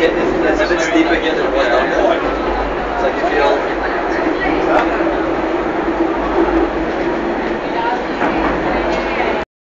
get this, that's a bit steep again.